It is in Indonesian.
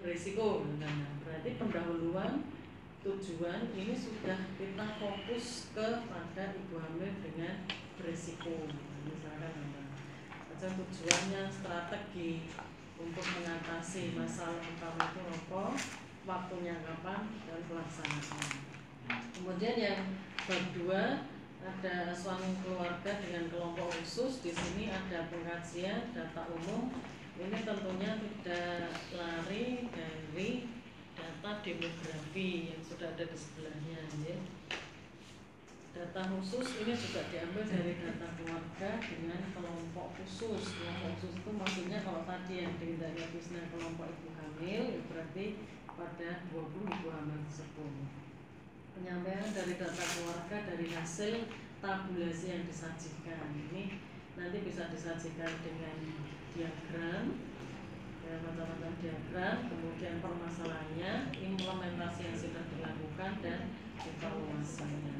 berisiko nah, berarti pendahuluan tujuan ini sudah kita fokus kepada ibu hamil dengan berisiko misalkan aja tujuannya strategi untuk mengatasi masalah utama itu apa waktunya kapan dan pelaksanaan kemudian yang kedua ada suami keluarga dengan kelompok khusus. Di sini ada pengkajian data umum. Ini tentunya tidak lari demografi yang sudah ada di sebelahnya ya. Data khusus ini juga diambil dari data keluarga dengan kelompok khusus. Kelompok khusus itu maksudnya kalau tadi yang ditanya bisnis kelompok ibu hamil, ya berarti pada 20 ibu hamil tersebut. Penyampaian dari data keluarga dari hasil tabulasi yang disajikan ini nanti bisa disajikan dengan diagram kemudian permasalahannya implementasi yang sudah dilakukan dan evaluasinya